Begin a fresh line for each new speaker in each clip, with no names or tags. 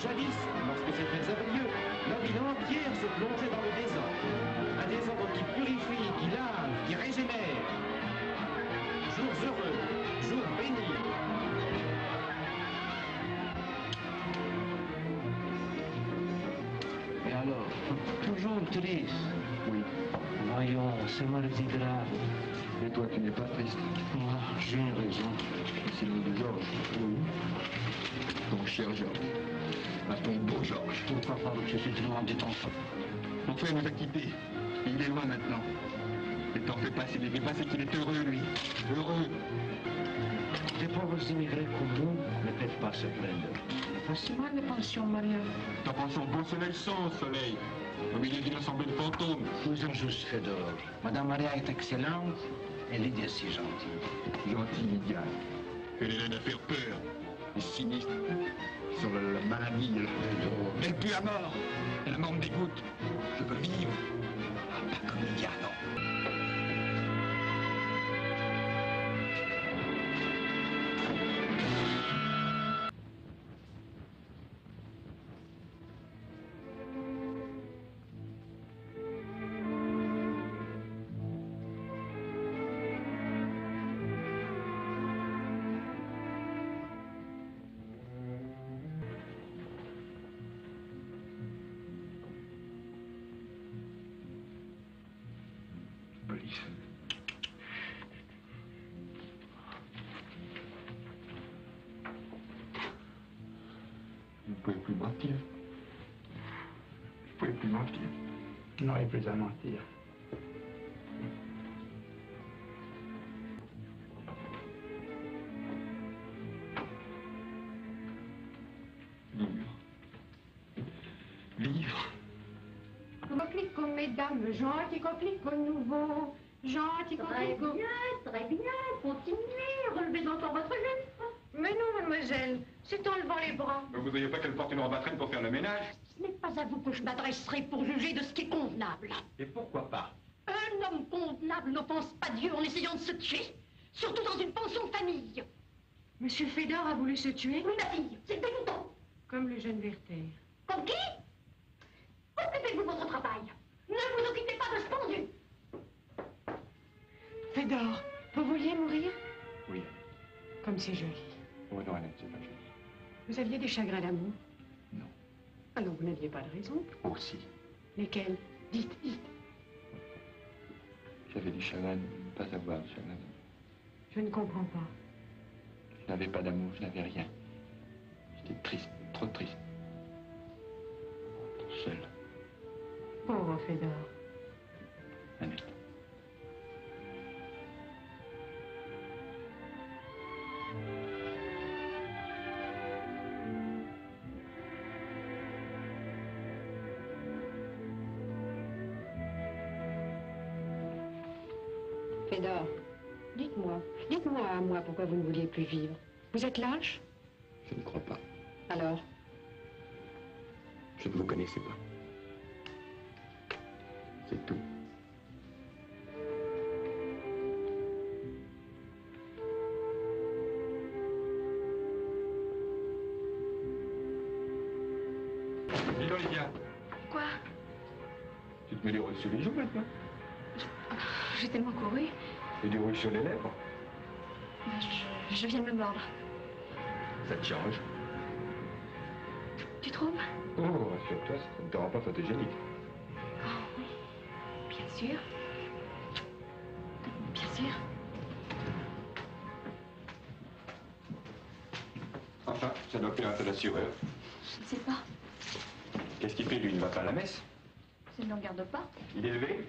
jadis, lorsque ces traits aveugleux, l'homme en bière se plongeait dans le désordre. Un désordre qui purifie, qui lave, qui régénère. Jours heureux, jours bénis.
Et alors, toujours triste.
Oui.
Voyons, c'est maladie grave.
Mais toi, tu n'es pas triste.
Moi, j'ai une raison.
C'est le Georges. Oui. Mon cher Georges. Ton beau Georges.
Pourquoi pas que je suis de ton frère
Mon frère nous a quittés. Il est loin maintenant. Et t'en fais pas, s'il n'est pas, c'est qu'il est heureux, lui. Heureux.
Les pauvres immigrés comme nous ne peuvent pas se plaindre. Facilement les pensions, Maria.
Ta pension beau soleil sans soleil. Au milieu d'une assemblée de fantômes.
Vous êtes juste fait dehors. Madame Maria est excellente et Lydia si gentille.
Gentil Lydia. Elle est là à faire peur. Et sinistre. Sur la, la maladie. Elle, elle pue à mort. Et la mort me dégoûte. Je veux vivre. Ah, pas comme Lydia, non. Pouvez plus mentir. Vous ne pouvez plus mentir.
Non, il n'y a plus à mentir.
Livre. Livre.
Coquelicot, mesdames, gentil coquelicot nouveau, gentil
Très
coquelicot.
bien, très bien. Continuez, relevez encore votre jupe.
Mais non, mademoiselle, c'est en levant les bras.
Vous ne voudriez pas qu'elle porte une robe à traîne pour faire le ménage
Ce n'est pas à vous que je m'adresserai pour juger de ce qui est convenable.
Et pourquoi pas
Un homme convenable n'offense pas Dieu en essayant de se tuer, surtout dans une pension de famille.
Monsieur Fédor a voulu se tuer
Oui, ma fille, c'est dégoûtant.
Comme le jeune Werther.
Comme qui? Occupez-vous de votre travail. Ne vous occupez pas de ce pendu.
Fédor, vous vouliez mourir?
Oui.
Comme c'est joli.
Joli.
Vous aviez des chagrins d'amour
Non.
Alors vous n'aviez pas de raison.
Aussi.
Lesquels? Dites, dites.
J'avais du chagrin de ne pas avoir de chagrin.
Je ne comprends pas.
Je n'avais pas d'amour, je n'avais rien. J'étais triste, trop triste. Seul,
Pauvre Fédor. Fédor, dites-moi, dites-moi à moi pourquoi vous ne vouliez plus vivre. Vous êtes lâche?
Je ne crois pas.
Alors?
Je ne vous connaissais pas. C'est tout. Dis Lydia,
Quoi?
Tu te mets rouges sur les joues maintenant
J'ai tellement couru.
Et des rouges sur les lèvres
Je, je viens de me mordre.
Ça te change.
Tu trouves?
Oh, rassure-toi, ça ne te rend pas photogénique.
Bien sûr. Bien sûr.
Enfin, ça doit plaire un peu l'assureur.
Je ne sais pas.
Qu'est-ce qu'il fait, lui Il ne va pas à la messe?
Ça ne le regarde pas.
Il est levé?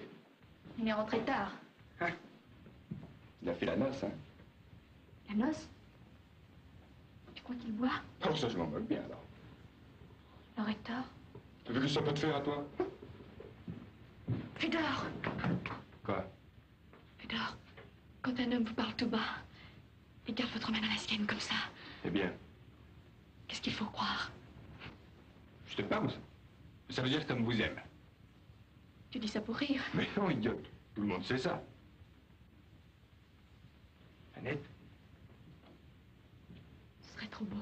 Il est rentré tard.
Il a fait la noce, hein?
La noce? Tu crois qu'il boit?
Oh, ça, je m'en moque bien, alors.
Le recteur?
Tu veux que ça peut te faire à toi?
Fédor
Quoi?
Fédor, quand un homme vous parle tout bas et garde votre main dans la sienne comme ça,
Eh bien,
qu'est-ce qu'il faut croire?
Je te parle. Ça veut dire que cet homme vous aime.
Tu dis ça pour rire
Mais non, idiote. Tout le monde sait ça. Annette?
Ce serait trop beau.